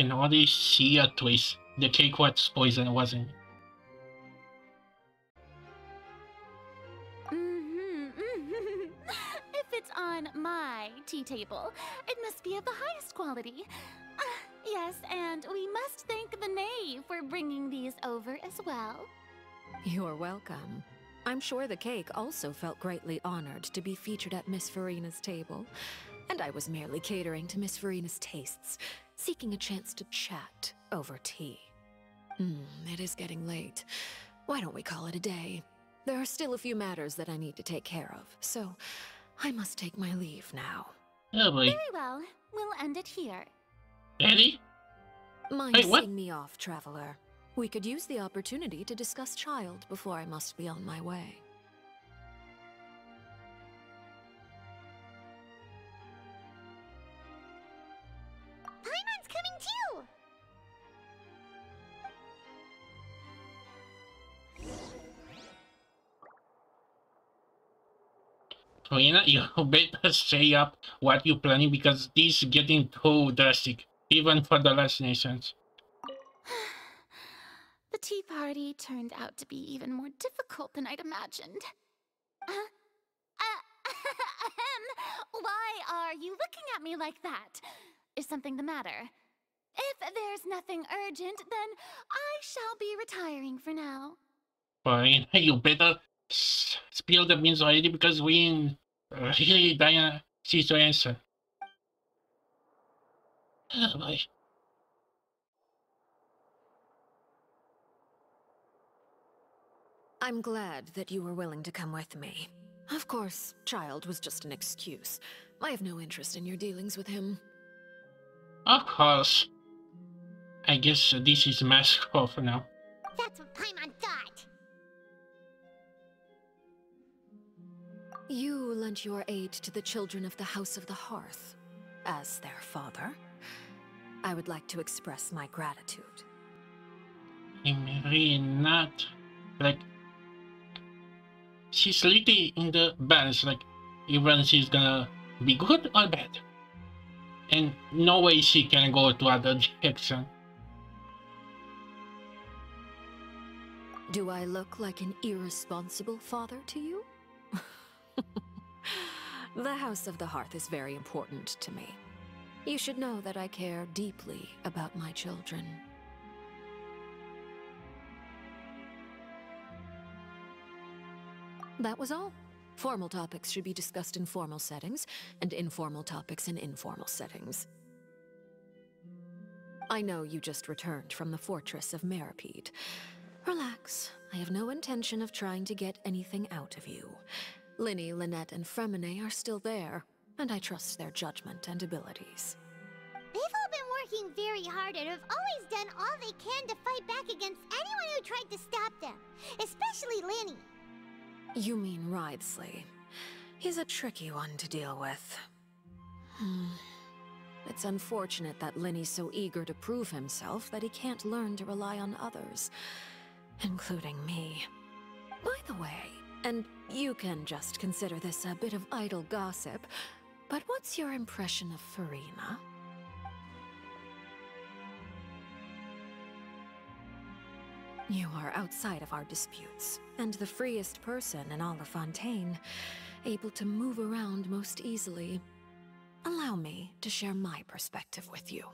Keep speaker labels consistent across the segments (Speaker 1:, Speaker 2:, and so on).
Speaker 1: and I can already see a twist. The cake was poison, wasn't it?
Speaker 2: Mm-hmm. if it's on my tea table, it must be of the highest quality. Uh, yes, and we must thank the knave for bringing these over as well.
Speaker 3: You're welcome. I'm sure the cake also felt greatly honored to be featured at Miss Furina's table. And I was merely catering to Miss Furina's tastes, seeking a chance to chat over tea. Hmm, it is getting late. Why don't we call it a day? There are still a few matters that I need to take care of, so I must take my leave now.
Speaker 1: Oh boy.
Speaker 2: Very well. We'll end it here.
Speaker 1: Eddie?
Speaker 3: Mind
Speaker 1: Wait, what?
Speaker 3: seeing me off, traveler? We could use the opportunity to discuss Childe before I must be on my way.
Speaker 1: Rina, you better say up what you're planning because this is getting too drastic, even for the last nations.
Speaker 2: The tea party turned out to be even more difficult than I'd imagined. Uh, uh. Why are you looking at me like that? Is something the matter? If there's nothing urgent, then I shall be retiring for now.
Speaker 1: Fine, you better spill the beans already because we Uh, really Diana sees to answer. Oh boy.
Speaker 3: I'm glad that you were willing to come with me. Of course, Childe was just an excuse. I have no interest in your dealings with him.
Speaker 1: Of course. I guess this is mask off now.
Speaker 2: That's what Paimon
Speaker 3: You lent your aid to the children of the House of the Hearth. As their father, I would like to express my gratitude.
Speaker 1: I'm not like she's literally in the balance like even she's gonna be good or bad. And no way she can go to other direction.
Speaker 3: Do I look like an irresponsible father to you? The House of the Hearth is very important to me. You should know that I care deeply about my children. That was all. Formal topics should be discussed in formal settings, and informal topics in informal settings. I know you just returned from the fortress of Meropide. Relax. I have no intention of trying to get anything out of you. Lyney, Lynette, and Freminet are still there, and I trust their judgment and abilities.
Speaker 4: They've all been working very hard and have always done all they can to fight back against anyone who tried to stop them, especially Lyney.
Speaker 3: You mean Wriothesley. He's a tricky one to deal with. Hmm. It's unfortunate that Lyney's so eager to prove himself that he can't learn to rely on others, including me. By the way, and you can just consider this a bit of idle gossip, but what's your impression of Furina? You are outside of our disputes, and the freest person in all of Fontaine, able to move around most easily. Allow me to share my perspective with you.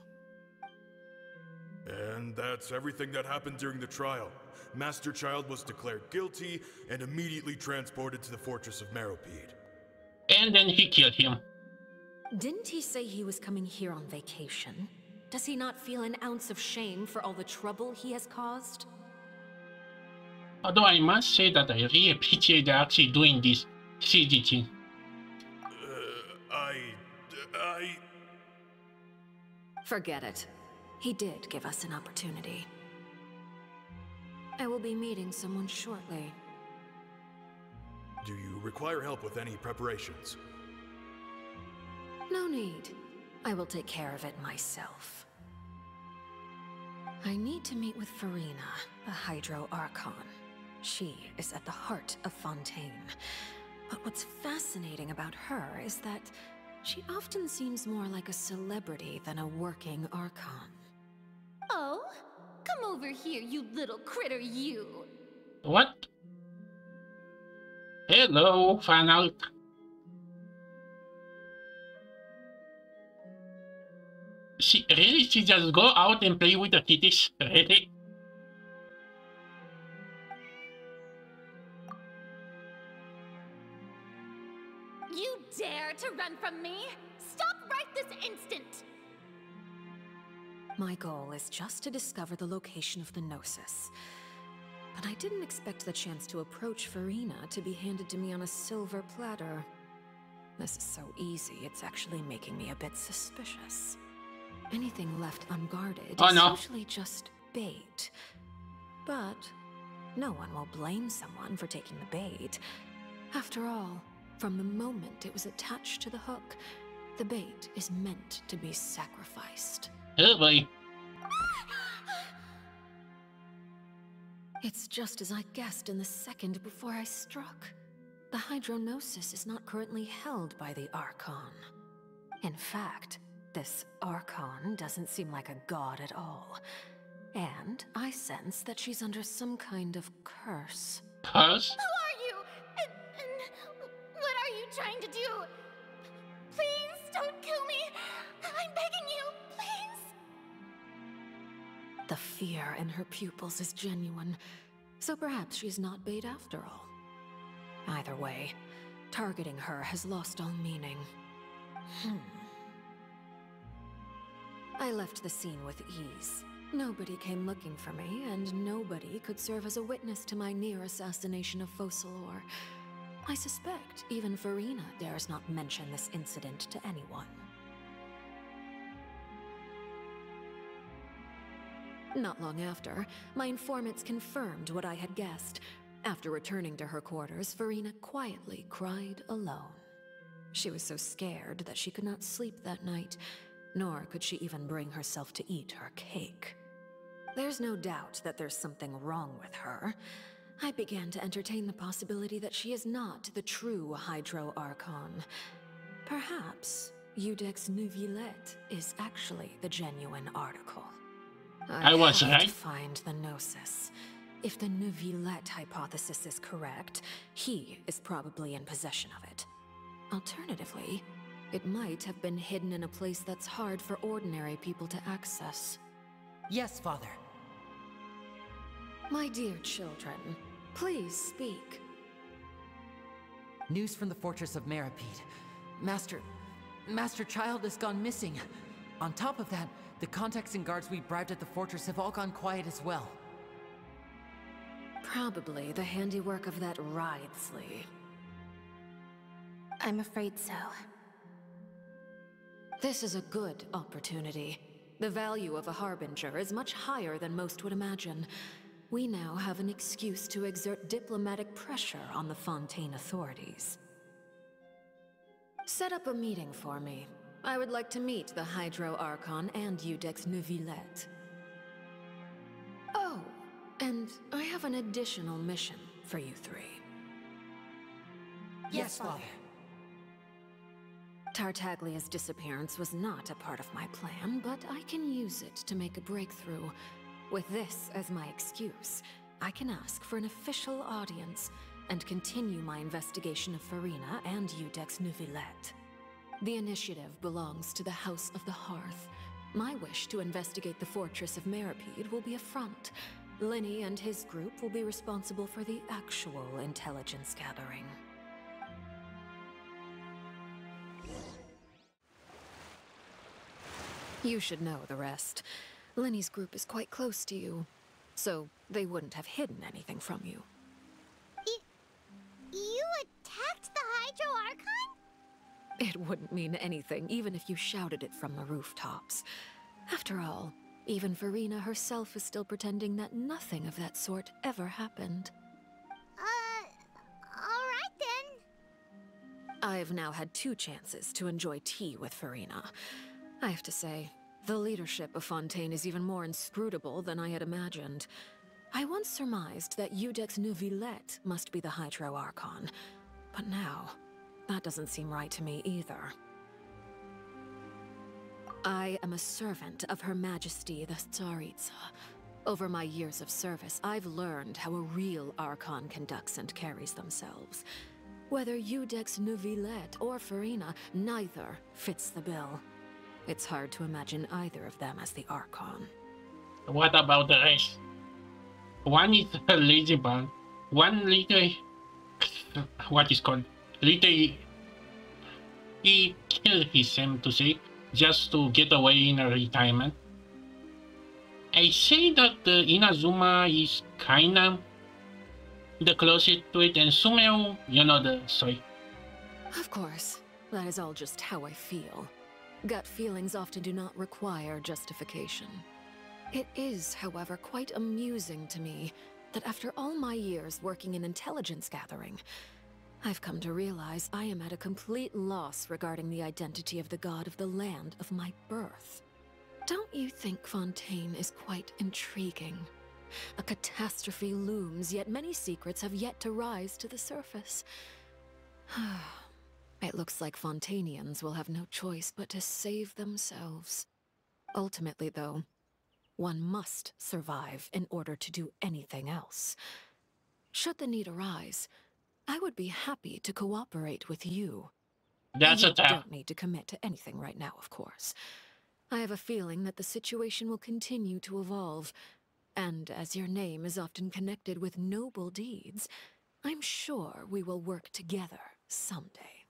Speaker 5: And that's everything that happened during the trial. Master Childe was declared guilty and immediately transported to the Fortress of Meropide.
Speaker 1: And then he killed him.
Speaker 3: Didn't he say he was coming here on vacation? Does he not feel an ounce of shame for all the trouble he has caused?
Speaker 1: Although I must say that I really appreciate they're actually doing this CG thing.
Speaker 5: Uh, I. I.
Speaker 3: Forget it. He did give us an opportunity. I will be meeting someone shortly.
Speaker 5: Do you require help with any preparations?
Speaker 3: No need. I will take care of it myself. I need to meet with Furina, the Hydro Archon. She is at the heart of Fontaine. But what's fascinating about her is that she often seems more like a celebrity than a working Archon.
Speaker 6: Here, you little critter, you.
Speaker 1: What? Hello, out. She really? She just go out and play with the kitties? Really?
Speaker 3: My goal is just to discover the location of the Gnosis. But I didn't expect the chance to approach Furina to be handed to me on a silver platter. This is so easy, it's actually making me a bit suspicious. Anything left unguarded
Speaker 1: Oh,
Speaker 3: is
Speaker 1: no.
Speaker 3: usually just bait. But no one will blame someone for taking the bait. After all, from the moment it was attached to the hook, the bait is meant to be sacrificed.
Speaker 1: Oh boy.
Speaker 3: It's just as I guessed in the second before I struck. The Hydro Gnosis is not currently held by the Archon. In fact, this Archon doesn't seem like a god at all. And I sense that she's under some kind of curse.
Speaker 1: Curse?
Speaker 6: Who are you? And, and what are you trying to do? Please don't kill me. I'm begging you, please.
Speaker 3: The fear in her pupils is genuine, so perhaps she's not bait after all. Either way, targeting her has lost all meaning. Hmm. I left the scene with ease. Nobody came looking for me, and nobody could serve as a witness to my near assassination of Focalor. I suspect even Furina dares not mention this incident to anyone. Not long after, my informants confirmed what I had guessed. After returning to her quarters, Furina quietly cried alone. She was so scared that she could not sleep that night, nor could she even bring herself to eat her cake. There's no doubt that there's something wrong with her. I began to entertain the possibility that she is not the true Hydro Archon. Perhaps Iudex Neuvillette is actually the genuine article.
Speaker 1: I was
Speaker 3: have
Speaker 1: right.
Speaker 3: to find the Gnosis. If the Neuvillette hypothesis is correct, he is probably in possession of it. Alternatively, it might have been hidden in a place that's hard for ordinary people to access.
Speaker 7: Yes, Father.
Speaker 3: My dear children, please speak.
Speaker 7: News from the fortress of Meropide. Master... Master Childe has gone missing. On top of that, the contacts and guards we bribed at the fortress have all gone quiet as well.
Speaker 3: Probably the handiwork of that Wriothesley.
Speaker 6: I'm afraid so.
Speaker 3: This is a good opportunity. The value of a Harbinger is much higher than most would imagine. We now have an excuse to exert diplomatic pressure on the Fontaine authorities. Set up a meeting for me. I would like to meet the Hydro Archon and Iudex Neuvillette. Oh, and I have an additional mission for you three.
Speaker 7: Yes, Father.
Speaker 3: Tartaglia's disappearance was not a part of my plan, but I can use it to make a breakthrough. With this as my excuse, I can ask for an official audience and continue my investigation of Furina and Iudex Neuvillette. The initiative belongs to the House of the Hearth. My wish to investigate the fortress of Meropide will be a front. Lyney and his group will be responsible for the actual intelligence gathering. You should know the rest. Lyney's group is quite close to you, so they wouldn't have hidden anything from you.
Speaker 4: You attacked the Hydro Archon?
Speaker 3: It wouldn't mean anything, even if you shouted it from the rooftops. After all, even Furina herself is still pretending that nothing of that sort ever happened.
Speaker 4: Uh, alright then.
Speaker 3: I've now had two chances to enjoy tea with Furina. I have to say, the leadership of Fontaine is even more inscrutable than I had imagined. I once surmised that Iudex Neuvillette must be the Hydro Archon, but now, that doesn't seem right to me either. I am a servant of Her Majesty the Tsaritsa. Over my years of service, I've learned how a real Archon conducts and carries themselves. Whether Iudex Neuvillette or Furina, neither fits the bill. It's hard to imagine either of them as the Archon.
Speaker 1: What about the rest? One is a lazy bug. One little, what is called, little, he killed to say, just to get away in a retirement. I say that uh, Inazuma is kinda the closest to it, and Sumeru, you know the story.
Speaker 3: Of course, that is all just how I feel. Gut feelings often do not require justification. It is, however, quite amusing to me that after all my years working in intelligence gathering, I've come to realize I am at a complete loss regarding the identity of the god of the land of my birth. Don't you think Fontaine is quite intriguing? A catastrophe looms, yet many secrets have yet to rise to the surface. it looks like Fontanians will have no choice but to save themselves. Ultimately, though, one must survive in order to do anything else. Should the need arise, I would be happy to cooperate with you.
Speaker 1: That's
Speaker 3: you
Speaker 1: a tap.
Speaker 3: don't need to commit to anything right now, of course. I have a feeling that the situation will continue to evolve, and as your name is often connected with noble deeds, I'm sure we will work together someday.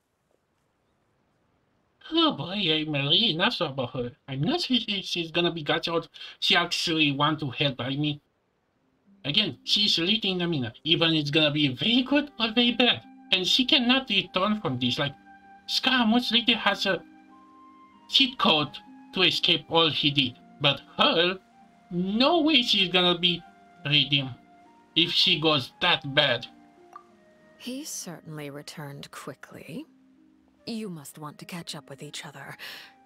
Speaker 1: Oh boy, I'm really not sure about her. I'm not sure she- she's gonna be got out. She actually want to help. I mean, again, she's leading the mina. Even it's gonna be very good or very bad, and she cannot return from this. Like, Scaramouche later has a cheat code to escape all he did, but her, no way she's gonna be redeemed if she goes that bad.
Speaker 3: He certainly returned quickly. You must want to catch up with each other,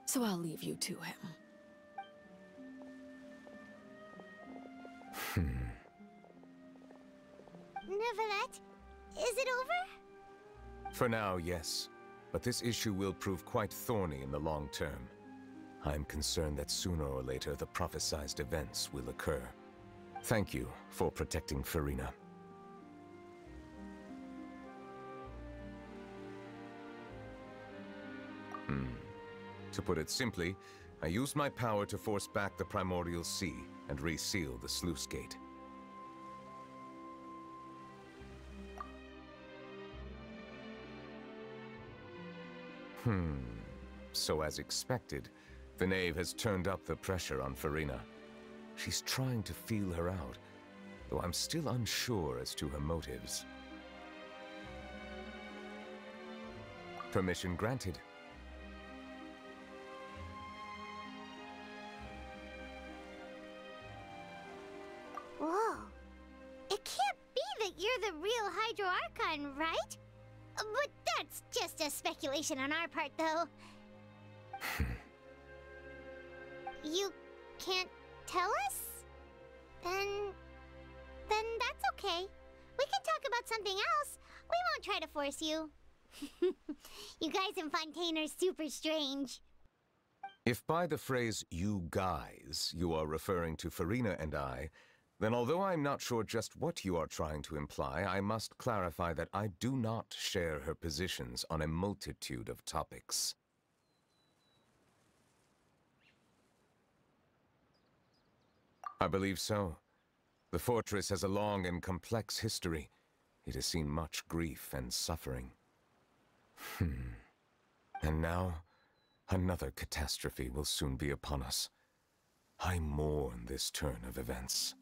Speaker 3: so I'll leave you to him. Hmm.
Speaker 4: Neuvillette, is it over?
Speaker 8: For now, yes. But this issue will prove quite thorny in the long term. I'm concerned that sooner or later the prophesized events will occur. Thank you for protecting Furina. Hmm. To put it simply, I used my power to force back the Primordial Sea and reseal the sluice gate. Hmm. So as expected, the knave has turned up the pressure on Furina. She's trying to feel her out, though I'm still unsure as to her motives. Permission granted.
Speaker 4: Speculation on our part, though. you can't tell us? Then. then that's okay. We can talk about something else. We won't try to force you. you guys in Fontaine are super strange.
Speaker 8: If by the phrase you guys you are referring to Furina and I, then although I'm not sure just what you are trying to imply, I must clarify that I do not share her positions on a multitude of topics. I believe so. The fortress has a long and complex history. It has seen much grief and suffering. Hmm. And now, another catastrophe will soon be upon us. I mourn this turn of events.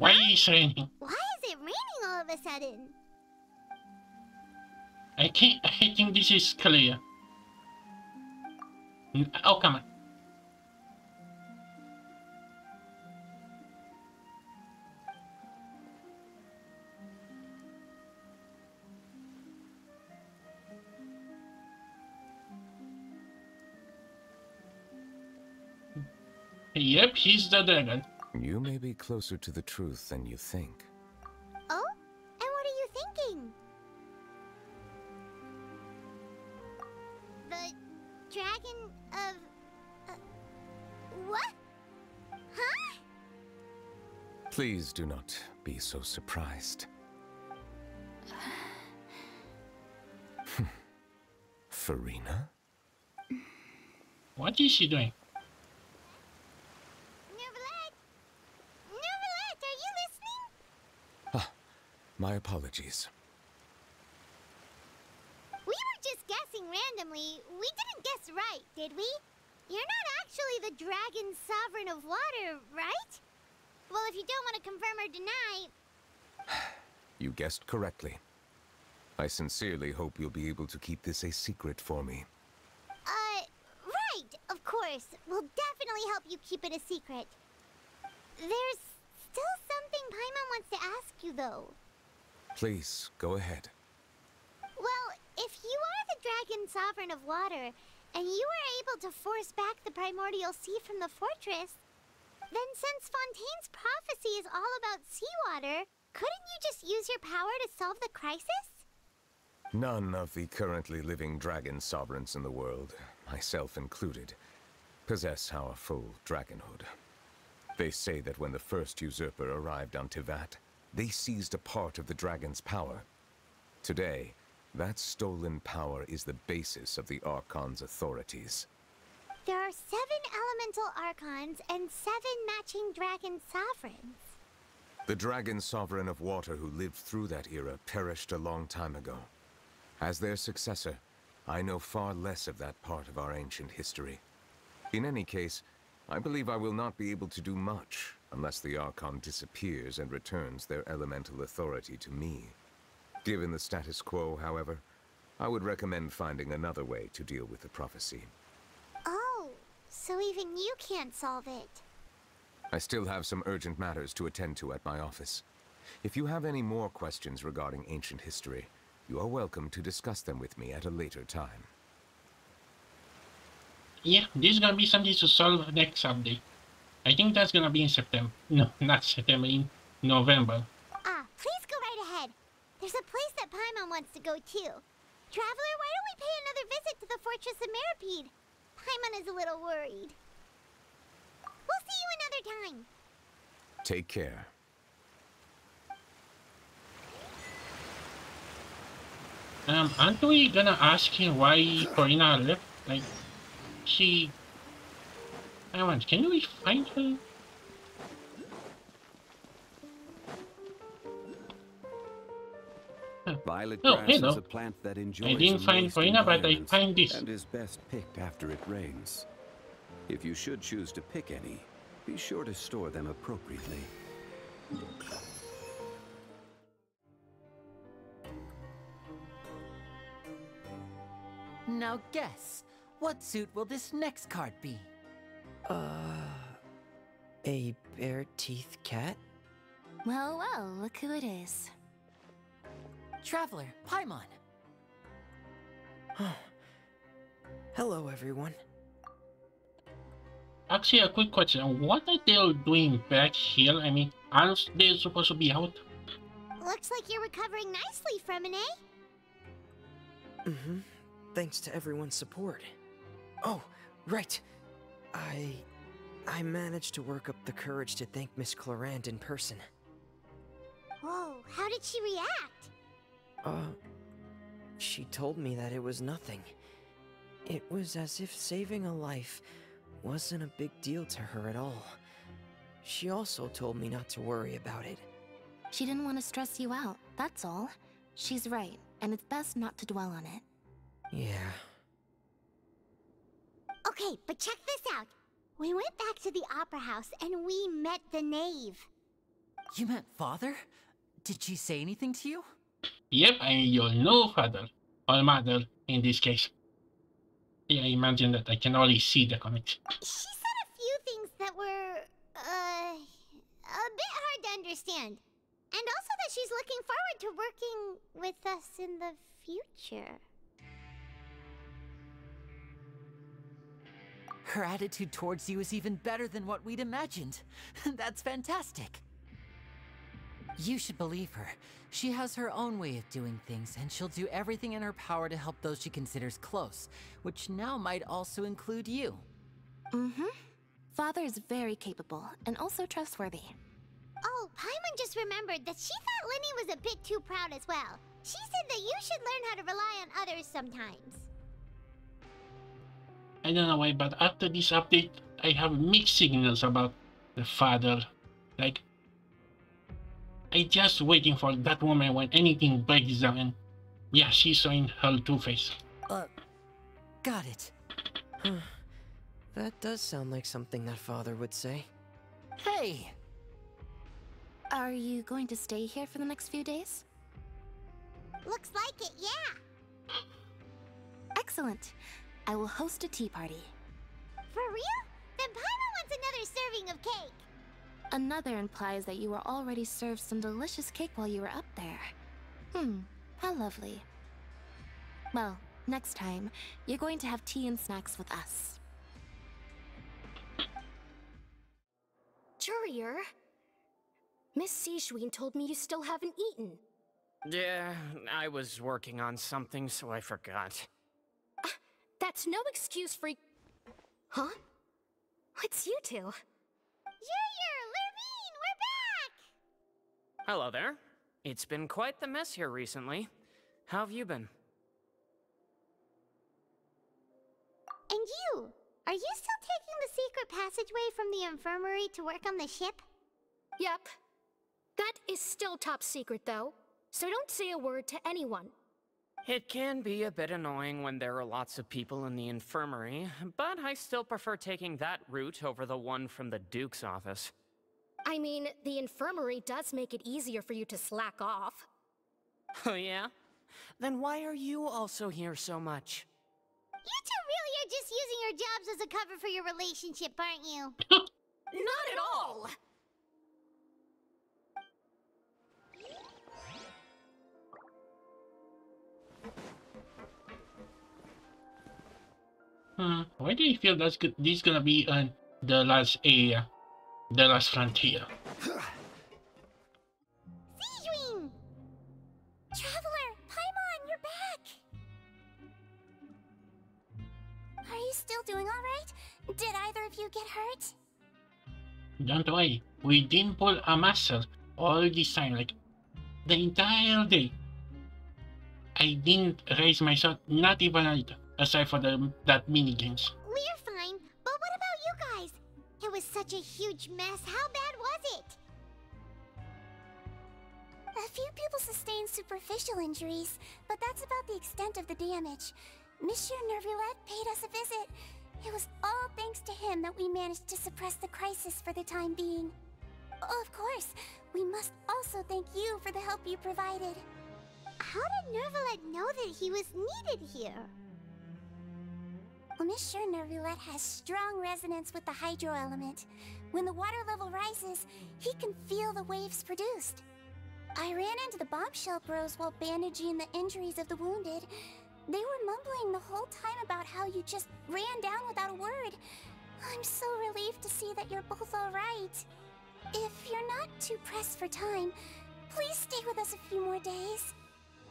Speaker 1: Why is it raining?
Speaker 4: Why is it raining all of a sudden?
Speaker 1: I can't. I think this is clear. Oh, come on. Yep, he's the dragon.
Speaker 8: You may be closer to the truth than you think.
Speaker 4: Oh? And what are you thinking? The dragon of. Uh, what? Huh?
Speaker 8: Please do not be so surprised. Furina?
Speaker 1: What is she doing?
Speaker 4: Neuvillette! Neuvillette, are you listening?
Speaker 8: My apologies.
Speaker 4: We were just guessing randomly. We didn't guess right, did we? You're not actually the dragon sovereign of water, right? Well, if you don't want to confirm or deny,
Speaker 8: You guessed correctly. I sincerely hope you'll be able to keep this a secret for me.
Speaker 4: uh, right, of course. We'll definitely help you keep it a secret. There's still something Paimon wants to ask you, though.
Speaker 8: Please, go ahead.
Speaker 4: Well, if you are the dragon sovereign of water, and you were able to force back the primordial sea from the fortress, then since Fontaine's prophecy is all about seawater, couldn't you just use your power to solve the crisis?
Speaker 8: None of the currently living dragon sovereigns in the world, myself included, possess our full dragonhood. They say that when the first usurper arrived on Teyvat, they seized a part of the dragon's power. Today, that stolen power is the basis of the Archon's authorities.
Speaker 4: There are seven elemental archons and seven matching dragon sovereigns.
Speaker 8: The dragon sovereign of water who lived through that era perished a long time ago. As their successor, I know far less of that part of our ancient history. In any case, I believe I will not be able to do much unless the Archon disappears and returns their elemental authority to me. Given the status quo, however, I would recommend finding another way to deal with the prophecy.
Speaker 4: Oh, so even you can't solve it.
Speaker 8: I still have some urgent matters to attend to at my office. If you have any more questions regarding ancient history, you are welcome to discuss them with me at a later time.
Speaker 1: Yeah, this is gonna be something to solve next update. I think that's gonna be in September. No, not September, in November.
Speaker 4: Ah, please go right ahead. There's a place that Paimon wants to go too. Traveler, why don't we pay another visit to the Fortress of Meropide? Paimon is a little worried. We'll see you another time.
Speaker 8: Take care.
Speaker 1: Um, aren't we gonna ask him why Corina left? Like, she... I want, can we find her?
Speaker 9: Violet
Speaker 1: Oh,
Speaker 9: grass
Speaker 1: hello.
Speaker 9: is a plant that enjoys
Speaker 1: didn't find
Speaker 9: moist
Speaker 1: Furina, but I find this.
Speaker 9: and is best picked after it rains. If you should choose to pick any, be sure to store them appropriately.
Speaker 7: Now guess, what suit will this next card be?
Speaker 10: Uh, a bare teeth cat?
Speaker 6: Well, well, look who it is.
Speaker 7: Traveler, Paimon.
Speaker 10: Hello, everyone.
Speaker 1: Actually, a quick question. What are they doing back here? I mean, aren't they supposed to be out?
Speaker 4: Looks like you're recovering nicely from an A.
Speaker 10: Mm-hmm. Thanks to everyone's support. Oh, right. I... I managed to work up the courage to thank Miss Clorinde in person.
Speaker 4: Whoa, how did she react?
Speaker 10: Uh... She told me that it was nothing. It was as if saving a life wasn't a big deal to her at all. She also told me not to worry about it.
Speaker 6: She didn't want to stress you out, that's all. She's right, and it's best not to dwell on it.
Speaker 10: Yeah.
Speaker 4: Okay, but check this out. We went back to the opera house and we met the knave.
Speaker 7: You met father? Did she say anything to you?
Speaker 1: Yep, and your new father, or mother in this case. Yeah, I imagine that I can already see the connection.
Speaker 4: She said a few things that were, uh, a bit hard to understand. And also that she's looking forward to working with us in the future.
Speaker 7: Her attitude towards you is even better than what we'd imagined. That's fantastic. You should believe her. She has her own way of doing things, and she'll do everything in her power to help those she considers close, which now might also include you.
Speaker 6: Mm-hmm. Father is very capable, and also trustworthy.
Speaker 4: Oh, Paimon just remembered that she thought Lyney was a bit too proud as well. She said that you should learn how to rely on others sometimes.
Speaker 1: I don't know why, but after this update, I have mixed signals about the father. Like, I just waiting for that woman when anything breaks down and yeah, she's showing her two face.
Speaker 7: Uh, got it.
Speaker 10: That does sound like something that father would say.
Speaker 7: Hey!
Speaker 6: Are you going to stay here for the next few days?
Speaker 4: Looks like it, yeah.
Speaker 6: Excellent. I will host a tea party.
Speaker 4: For real? Then Paimon wants another serving of cake.
Speaker 6: Another implies that you were already served some delicious cake while you were up there. Hmm, how lovely. Well, next time, you're going to have tea and snacks with us.
Speaker 11: Jurier? Miss Sigewinne told me you still haven't eaten.
Speaker 10: Yeah, I was working on something, so I forgot.
Speaker 11: That's no excuse for... Huh? It's you two.
Speaker 4: We're back!
Speaker 10: Hello there. It's been quite the mess here recently. How have you been?
Speaker 4: And you? Are you still taking the secret passageway from the infirmary to work on the ship?
Speaker 11: Yep. That is still top secret, though. So don't say a word to anyone.
Speaker 10: It can be a bit annoying when there are lots of people in the infirmary, but I still prefer taking that route over the one from the Duke's office.
Speaker 11: I mean, the infirmary does make it easier for you to slack off.
Speaker 10: Oh yeah? Then why are you also here so much?
Speaker 4: You two really are just using your jobs as a cover for your relationship, aren't you?
Speaker 11: Not at all!
Speaker 1: Hmm, why do you feel that's good? This is gonna be uh, the last area, the last frontier?
Speaker 4: Traveler, Paimon, you're back!
Speaker 6: Are you still doing alright? Did either of you get hurt?
Speaker 1: Don't worry, we didn't pull a muscle all this time, like the entire day. I didn't raise my shot, not even a little, aside for the that mini games.
Speaker 4: We're fine, but what about you guys? It was such a huge mess. How bad was it?
Speaker 6: A few people sustained superficial injuries, but that's about the extent of the damage. Monsieur Neuvillette paid us a visit. It was all thanks to him that we managed to suppress the crisis for the time being. Of course, we must also thank you for the help you provided.
Speaker 4: How did Neuvillette know that he was needed here?
Speaker 6: Well, Monsieur Neuvillette has strong resonance with the hydro element. When the water level rises, he can feel the waves produced. I ran into the bombshell bros while bandaging the injuries of the wounded. They were mumbling the whole time about how you just ran down without a word. I'm so relieved to see that you're both alright. If you're not too pressed for time, please stay with us a few more days.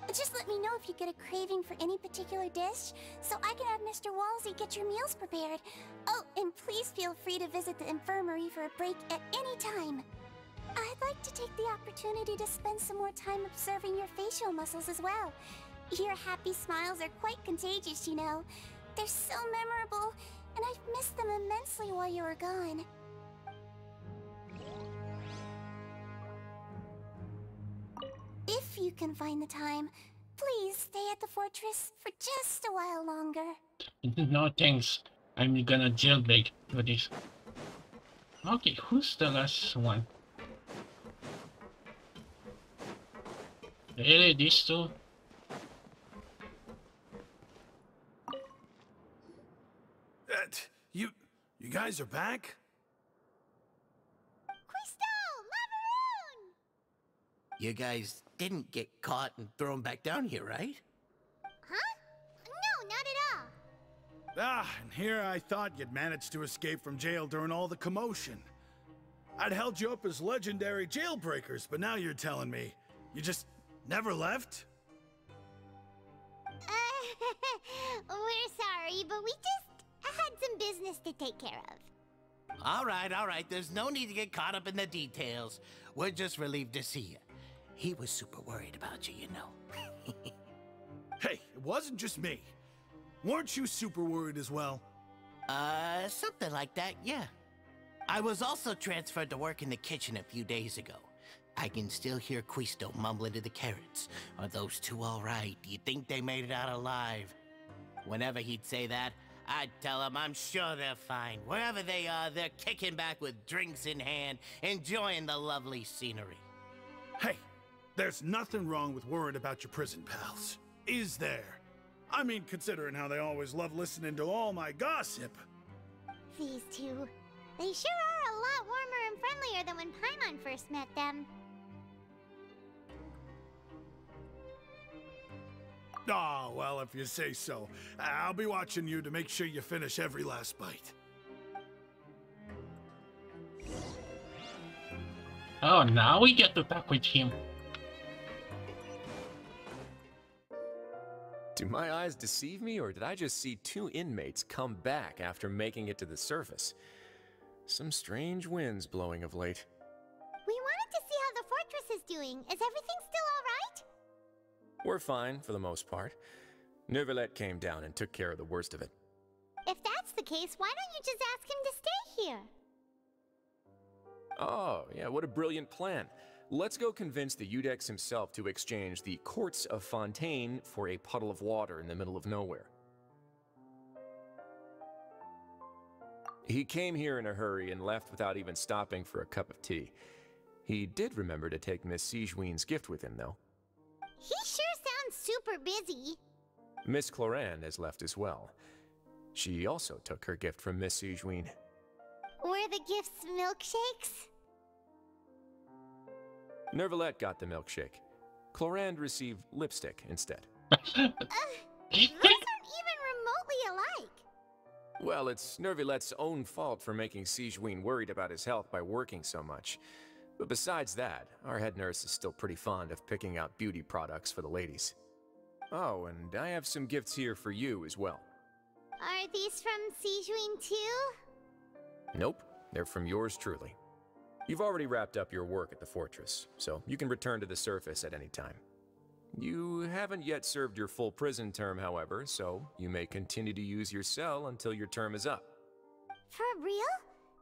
Speaker 6: Uh, just let me know if you get a craving for any particular dish, so I can have Mr. Wriothesley get your meals prepared. Oh, and please feel free to visit the infirmary for a break at any time. I'd like to take the opportunity to spend some more time observing your facial muscles as well. Your happy smiles are quite contagious, you know. They're so memorable, and I've missed them immensely while you were gone. If you can find the time, please stay at the fortress for just a while longer.
Speaker 1: no thanks. I'm gonna jailbreak for this. Okay, who's the last one? Really, these two?
Speaker 12: That you you guys are back?
Speaker 4: Crystal! Macaroon!
Speaker 13: You guys didn't get caught and thrown back down here, right?
Speaker 4: Huh? No, not at all.
Speaker 12: Ah, and here I thought you'd managed to escape from jail during all the commotion. I'd held you up as legendary jailbreakers, but now you're telling me you just never left?
Speaker 4: Uh, we're sorry, but we just had some business to take care of.
Speaker 13: All right, all right. There's no need to get caught up in the details. We're just relieved to see you. He was super worried about you, you know.
Speaker 12: Hey, it wasn't just me. Weren't you super worried as well?
Speaker 13: Uh, something like that, yeah. I was also transferred to work in the kitchen a few days ago. I can still hear Quisto mumbling to the carrots. Are those two all right? Do you think they made it out alive? Whenever he'd say that, I'd tell him I'm sure they're fine. Wherever they are, they're kicking back with drinks in hand, enjoying the lovely scenery.
Speaker 12: Hey, there's nothing wrong with worrying about your prison pals. Is there? I mean, considering how they always love listening to all my gossip.
Speaker 4: These two. They sure are a lot warmer and friendlier than when Paimon first met them.
Speaker 12: Oh, well, if you say so. I'll be watching you to make sure you finish every last bite.
Speaker 1: Oh, now we get to talk with him.
Speaker 14: Do my eyes deceive me, or did I just see two inmates come back after making it to the surface? Some strange winds blowing of late.
Speaker 4: We wanted to see how the fortress is doing. Is everything still alright?
Speaker 14: We're fine, for the most part. Neuvillette came down and took care of the worst of it.
Speaker 4: If that's the case, why don't you just ask him to stay here?
Speaker 14: Oh, yeah, what a brilliant plan. Let's go convince the Iudex himself to exchange the Courts of Fontaine for a puddle of water in the middle of nowhere. He came here in a hurry and left without even stopping for a cup of tea. He did remember to take Miss Sigewinne's gift with him, though.
Speaker 4: He sure sounds super busy.
Speaker 14: Miss Clorinde has left as well. She also took her gift from Miss Sigewinne.
Speaker 4: Were the gifts milkshakes?
Speaker 14: Neuvillette got the milkshake. Clorinde received lipstick instead.
Speaker 4: Uh, those aren't even remotely alike.
Speaker 14: Well, it's Neuvillette's own fault for making Sigewinne worried about his health by working so much. But besides that, our head nurse is still pretty fond of picking out beauty products for the ladies. Oh, and I have some gifts here for you as well.
Speaker 4: Are these from Sigewinne too?
Speaker 14: Nope, they're from yours truly. You've already wrapped up your work at the fortress, so you can return to the surface at any time. You haven't yet served your full prison term, however, so you may continue to use your cell until your term is up.
Speaker 4: For real?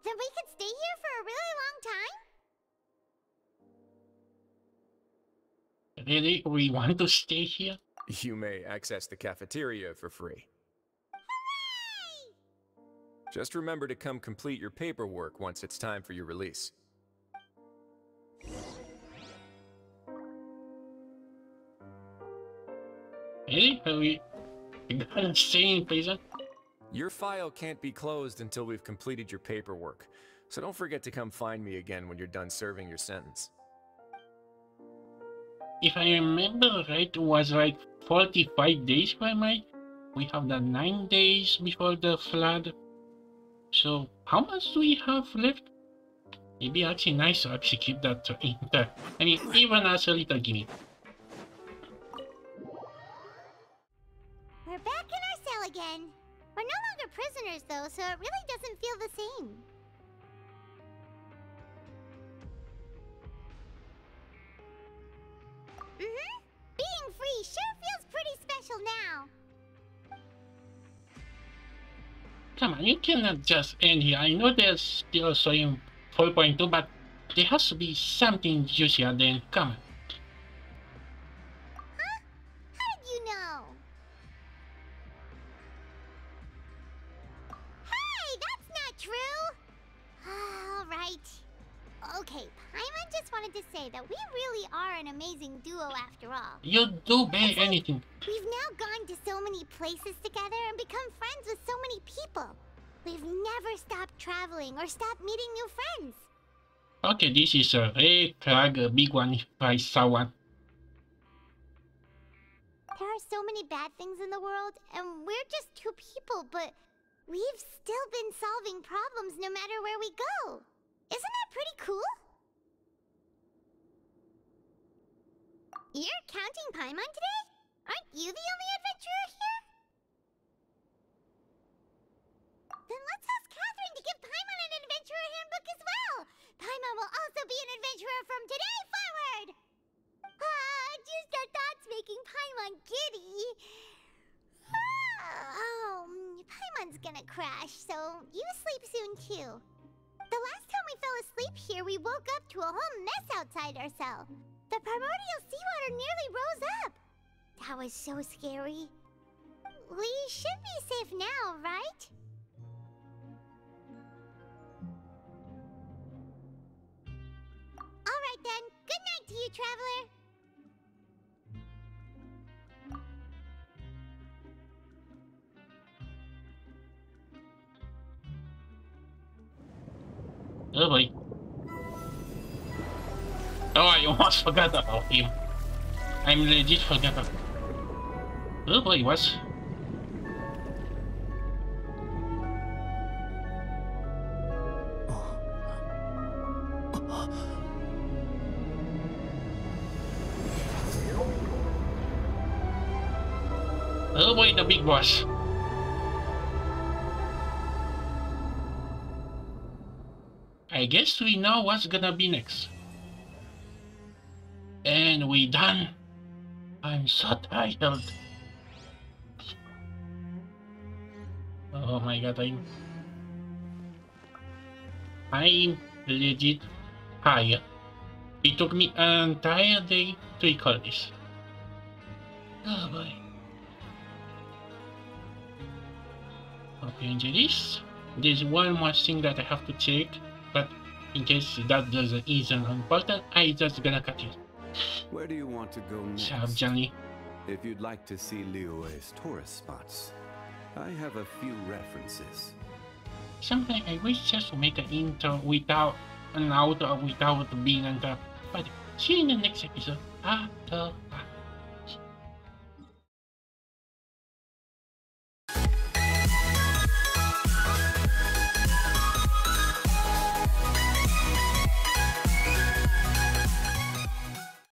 Speaker 4: Then we could stay here for a really long time?
Speaker 1: Really? We want to stay here?
Speaker 14: You may access the cafeteria for free.
Speaker 4: Hooray!
Speaker 14: Just remember to come complete your paperwork once it's time for your release.
Speaker 1: Are we gotta stay in prison?
Speaker 14: Your file can't be closed until we've completed your paperwork, so don't forget to come find me again when you're done serving your sentence.
Speaker 1: If I remember right, it was like 45 days by my. We have the 9 days before the flood. So, how much do we have left? Maybe actually nice to actually keep that uh, in there. I mean, even as a little gimme.
Speaker 4: Again. We're no longer prisoners, though, so it really doesn't feel the same. Mm-hmm. Being free sure feels pretty special now.
Speaker 1: Come on, you cannot just end here. I know there's still showing 4.2, but there has to be something juicier then. Come on.
Speaker 4: Okay, Paimon just wanted to say that we really are an amazing duo after all.
Speaker 1: You do bear anything.
Speaker 4: We've now gone to so many places together and become friends with so many people. We've never stopped traveling or stopped meeting new friends.
Speaker 1: Okay, this is a red flag, a big one if I saw one.
Speaker 4: There are so many bad things in the world, and we're just two people, but we've still been solving problems no matter where we go. Isn't that pretty cool? You're counting Paimon today? Aren't you the only adventurer here? Then let's ask Catherine to give Paimon an adventurer handbook as well! Paimon will also be an adventurer from today forward! Ah, just our thoughts making Paimon giddy! Ah, oh, Paimon's gonna crash, so you sleep soon too. The last time we fell asleep here, we woke up to a whole mess outside our cell. The primordial seawater nearly rose up. That was so scary. We should be safe now, right? Alright then, good night to you, Traveler.
Speaker 1: Oh boy. Oh, I almost forgot about him. I'm legit forgot about him. Oh boy, what? Oh boy, the big boss. I guess we know what's gonna be next. And we done. I'm so tired. Oh my god, I'm... I'm legit tired. It took me an entire day to record this. Oh boy. Enjoy this. There's one more thing that I have to check, in case that doesn't isn't important, I just gonna cut it.
Speaker 9: Where do you want to go next?
Speaker 1: Shut up, Johnny.
Speaker 9: If you'd like to see Liyue's tourist spots, I have a few references.
Speaker 1: Sometimes I wish just to make an intro without an outro without being top. But see you in the next episode. Ah,